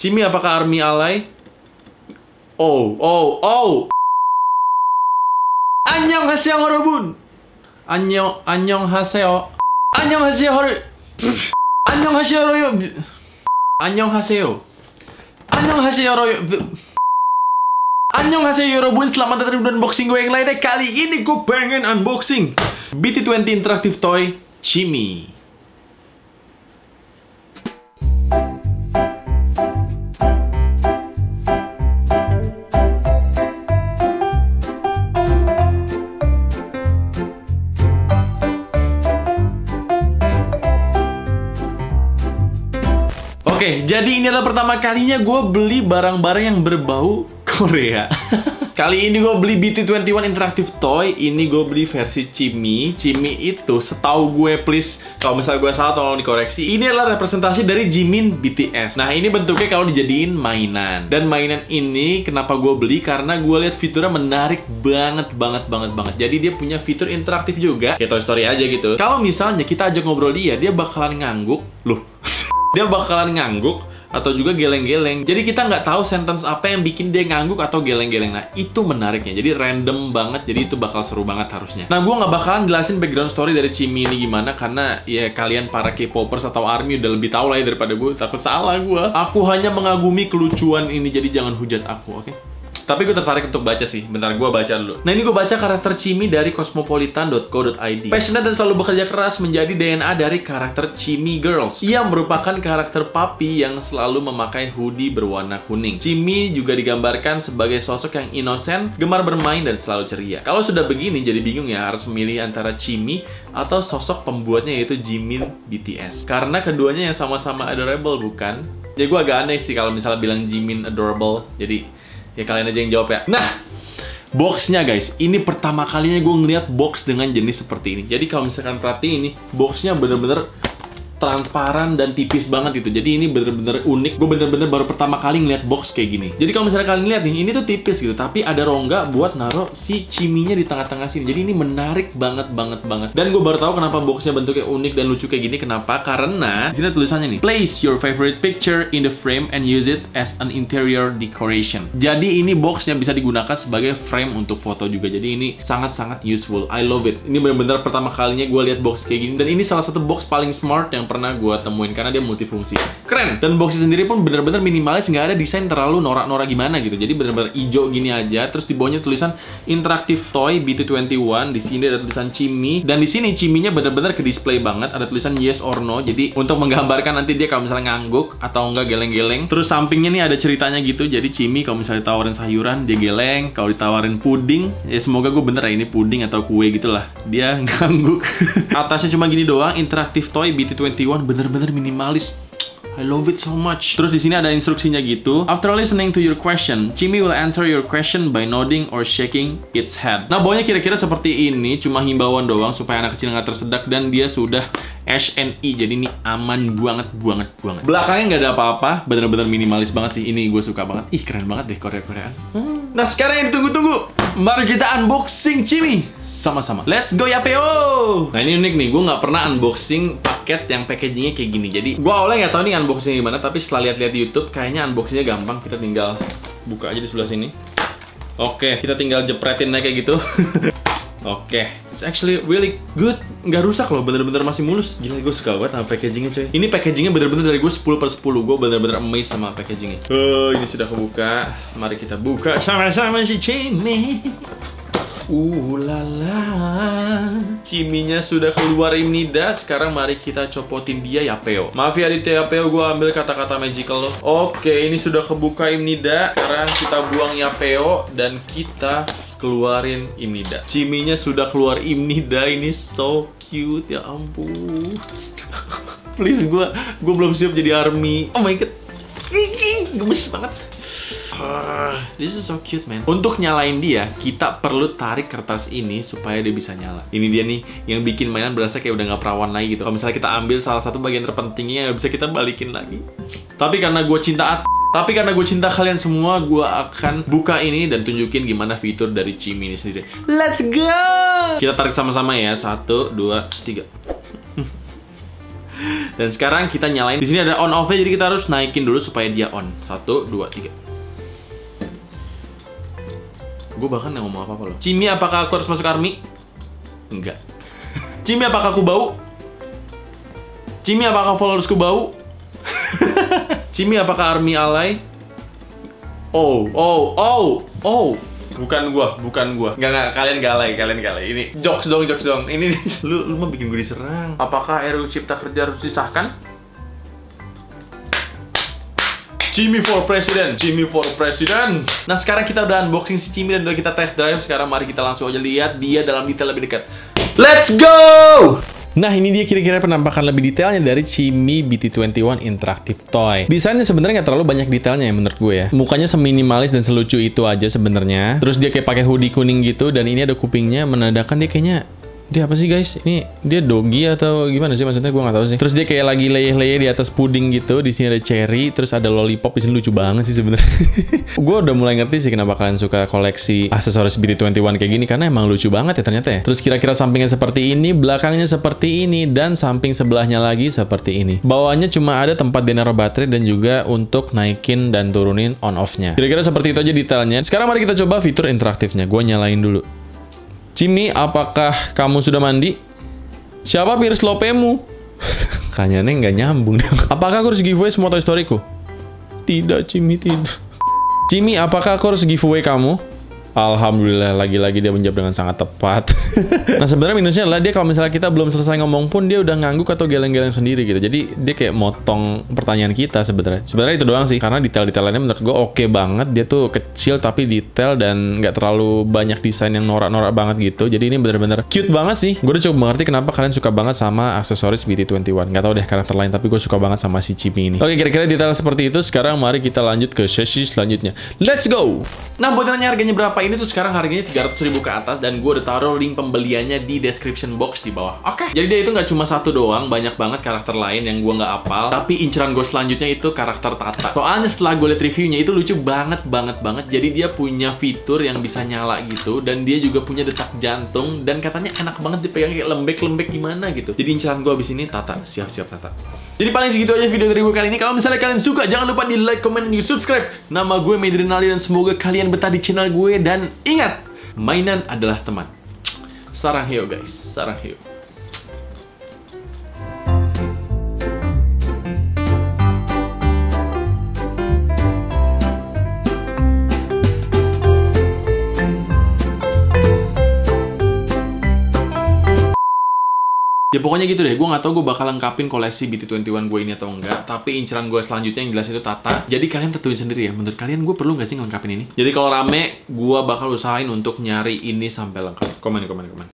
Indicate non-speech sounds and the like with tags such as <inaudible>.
Cimi apakah army alay? Oh, oh, oh. Annyeong haseyo 여러분. Annyeong annyeong haseyo. Annyeong haseyo. Annyeong haseyo 여러분. Annyeong haseyo. Annyeong haseyo 여러분. Annyeonghaseyo 여러분, selamat datang di unboxing gue yang lainnya Kali ini gue pengen unboxing BT20 Interactive Toy Chimi Jadi ini adalah pertama kalinya gue beli barang-barang yang berbau <laughs> Korea. <laughs> Kali ini gue beli BT21 Interactive Toy. Ini gue beli versi Cimi. Cimi itu setahu gue please, kalau misalnya gue salah tolong dikoreksi. Ini adalah representasi dari Jimin BTS. Nah ini bentuknya kalau dijadiin mainan. Dan mainan ini kenapa gue beli? Karena gue lihat fiturnya menarik banget, banget, banget, banget. Jadi dia punya fitur interaktif juga. Kayak Toy Story aja gitu. Kalau misalnya kita ajak ngobrol dia, dia bakalan ngangguk. Loh, <laughs> dia bakalan ngangguk atau juga geleng-geleng. Jadi kita nggak tahu sentence apa yang bikin dia ngangguk atau geleng-geleng. Nah itu menariknya. Jadi random banget. Jadi itu bakal seru banget harusnya. Nah gue nggak bakalan jelasin background story dari Cimi ini gimana karena ya kalian para K-popers atau ARMY udah lebih tahu lah ya daripada gue. Takut salah gue. Aku hanya mengagumi kelucuan ini. Jadi jangan hujat aku, oke? Okay? Tapi gue tertarik untuk baca sih. Bentar, gue baca dulu. Nah, ini gue baca karakter Cimi dari cosmopolitan.co.id. Passionate dan selalu bekerja keras menjadi DNA dari karakter Cimi Girls. Ia merupakan karakter papi yang selalu memakai hoodie berwarna kuning. Cimi juga digambarkan sebagai sosok yang inosen, gemar bermain, dan selalu ceria. Kalau sudah begini, jadi bingung ya harus memilih antara Cimi atau sosok pembuatnya yaitu Jimin BTS. Karena keduanya yang sama-sama adorable, bukan? Ya gue agak aneh sih kalau misalnya bilang Jimin adorable. Jadi Ya kalian aja yang jawab ya. Nah, boxnya guys, ini pertama kalinya gue ngeliat box dengan jenis seperti ini. Jadi kalau misalkan perhatiin ini, boxnya bener-bener transparan dan tipis banget itu. Jadi ini bener-bener unik. Gue bener-bener baru pertama kali ngeliat box kayak gini. Jadi kalau misalnya kalian lihat nih, ini tuh tipis gitu, tapi ada rongga buat naruh si ciminya di tengah-tengah sini. Jadi ini menarik banget banget banget. Dan gue baru tahu kenapa boxnya bentuknya unik dan lucu kayak gini. Kenapa? Karena di sini tulisannya nih, place your favorite picture in the frame and use it as an interior decoration. Jadi ini box yang bisa digunakan sebagai frame untuk foto juga. Jadi ini sangat-sangat useful. I love it. Ini bener-bener pertama kalinya gue lihat box kayak gini. Dan ini salah satu box paling smart yang pernah gue temuin karena dia multifungsi. Keren. Dan boxnya sendiri pun bener-bener minimalis, nggak ada desain terlalu norak-norak gimana gitu. Jadi bener-bener hijau gini aja. Terus di bawahnya tulisan Interactive Toy BT21. Di sini ada tulisan Cimi dan di sini Ciminya bener-bener ke display banget. Ada tulisan yes or no. Jadi untuk menggambarkan nanti dia kalau misalnya ngangguk atau enggak geleng-geleng. Terus sampingnya nih ada ceritanya gitu. Jadi Cimi kalau misalnya ditawarin sayuran dia geleng. Kalau ditawarin puding, ya semoga gue bener ya ini puding atau kue gitulah. Dia <laughs> ngangguk. Atasnya cuma gini doang. Interactive Toy BT21 bener-bener minimalis I love it so much. Terus di sini ada instruksinya gitu. After listening to your question, Cimi will answer your question by nodding or shaking its head. Nah, bawahnya kira-kira seperti ini, cuma himbauan doang supaya anak kecil nggak tersedak dan dia sudah HNI. Jadi ini aman banget, banget, banget. Belakangnya nggak ada apa-apa, bener-bener minimalis banget sih. Ini gue suka banget. Ih, keren banget deh Korea-Koreaan. Hmm. Nah, sekarang yang ditunggu-tunggu. Mari kita unboxing Cimi sama-sama. Let's go ya PO. Nah, ini unik nih. Gue nggak pernah unboxing paket yang packagingnya kayak gini. Jadi, gue awalnya nggak tahu nih unboxingnya gimana, tapi setelah lihat-lihat di YouTube, kayaknya unboxingnya gampang. Kita tinggal buka aja di sebelah sini. Oke, kita tinggal jepretin kayak gitu. <laughs> Oke, it's actually really good. Nggak rusak loh, bener-bener masih mulus. Gila, gue suka banget sama packagingnya coy. Ini packagingnya bener-bener dari gue 10 per 10. Gue bener-bener amazed sama packagingnya. Oh, ini sudah kebuka. Mari kita buka sama-sama si Cimi. <laughs> Uh lala. Ciminya sudah keluar Imnida. Sekarang mari kita copotin dia ya Peo. Maaf ya Aditya ya Peo, gue ambil kata-kata magical lo. Oke, ini sudah kebuka Imnida. Sekarang kita buang ya Peo dan kita keluarin Imnida. Ciminya sudah keluar Imnida. Ini so cute ya ampun. <laughs> Please gue gue belum siap jadi army. Oh my god. Gemes banget. Uh, this is so cute man Untuk nyalain dia Kita perlu tarik kertas ini Supaya dia bisa nyala Ini dia nih Yang bikin mainan berasa kayak udah gak perawan lagi gitu Kalau misalnya kita ambil salah satu bagian terpentingnya bisa kita balikin lagi Tapi karena gue cinta at tapi karena gue cinta kalian semua, gue akan buka ini dan tunjukin gimana fitur dari Cimi ini sendiri. Let's go! Kita tarik sama-sama ya. Satu, dua, tiga. Dan sekarang kita nyalain. Di sini ada on off-nya, jadi kita harus naikin dulu supaya dia on. Satu, dua, tiga. Gue bahkan nggak ngomong apa-apa loh. Cimi, apakah aku harus masuk army? Enggak. Cimi, apakah aku bau? Cimi, apakah followersku bau? <laughs> Cimi, apakah army alay? Oh, oh, oh, oh. Bukan gua, bukan gua. Enggak enggak kalian galai, kalian galai. Ini jokes dong, jokes dong. Ini <laughs> lu lu mah bikin gue diserang. Apakah RUU Cipta Kerja harus disahkan? Cimi for President, Cimi for President. Nah sekarang kita udah unboxing si Cimi dan udah kita test drive. Sekarang mari kita langsung aja lihat dia dalam detail lebih dekat. Let's go! Nah ini dia kira-kira penampakan lebih detailnya dari Cimi BT21 Interactive Toy. Desainnya sebenarnya nggak terlalu banyak detailnya ya menurut gue ya. Mukanya seminimalis dan selucu itu aja sebenarnya. Terus dia kayak pakai hoodie kuning gitu dan ini ada kupingnya menandakan dia kayaknya dia apa sih guys? Ini dia dogi atau gimana sih maksudnya? Gue nggak tahu sih. Terus dia kayak lagi leyeh-leyeh di atas puding gitu. Di sini ada cherry, terus ada lollipop. Di sini lucu banget sih sebenarnya. <laughs> gue udah mulai ngerti sih kenapa kalian suka koleksi aksesoris BT21 kayak gini karena emang lucu banget ya ternyata ya. Terus kira-kira sampingnya seperti ini, belakangnya seperti ini, dan samping sebelahnya lagi seperti ini. Bawahnya cuma ada tempat dia naruh baterai dan juga untuk naikin dan turunin on off-nya. Kira-kira seperti itu aja detailnya. Sekarang mari kita coba fitur interaktifnya. Gue nyalain dulu. Cimi, apakah kamu sudah mandi? Siapa Pirs Lopemu? <laughs> Kayaknya nggak nyambung. apakah aku harus giveaway semua Toy Story-ku? Tidak, Cimi, tidak. Cimi, apakah aku harus giveaway kamu? Alhamdulillah lagi-lagi dia menjawab dengan sangat tepat. <laughs> nah sebenarnya minusnya adalah dia kalau misalnya kita belum selesai ngomong pun dia udah ngangguk atau geleng-geleng sendiri gitu. Jadi dia kayak motong pertanyaan kita sebenarnya. Sebenarnya itu doang sih karena detail-detailnya menurut gue oke okay banget. Dia tuh kecil tapi detail dan nggak terlalu banyak desain yang norak-norak banget gitu. Jadi ini bener-bener cute banget sih. Gue udah coba mengerti kenapa kalian suka banget sama aksesoris BT21. Gak tau deh karakter lain tapi gue suka banget sama si Chibi ini. Oke kira-kira detail seperti itu. Sekarang mari kita lanjut ke sesi selanjutnya. Let's go! Nah buat nanya harganya berapa ini tuh sekarang harganya 300 ribu ke atas dan gue udah taruh link pembeliannya di description box di bawah. Oke, okay. jadi dia itu nggak cuma satu doang, banyak banget karakter lain yang gue nggak apal. Tapi inceran gue selanjutnya itu karakter Tata. Soalnya setelah gue liat reviewnya itu lucu banget banget banget. Jadi dia punya fitur yang bisa nyala gitu dan dia juga punya detak jantung dan katanya enak banget dipegang kayak lembek-lembek gimana gitu. Jadi inceran gue abis ini Tata, siap-siap Tata. Jadi paling segitu aja video dari gue kali ini. Kalau misalnya kalian suka, jangan lupa di like, comment, dan subscribe. Nama gue Medrinali dan semoga kalian betah di channel gue dan Ingat, mainan adalah teman. Sarang heo guys, sarang heo. Ya pokoknya gitu deh, gue gak tau gue bakal lengkapin koleksi BT21 gue ini atau enggak Tapi inceran gue selanjutnya yang jelas itu Tata. Jadi kalian tentuin sendiri ya, menurut kalian gue perlu gak sih ngelengkapin ini? Jadi kalau rame, gue bakal usahain untuk nyari ini sampai lengkap. Komen, komen, komen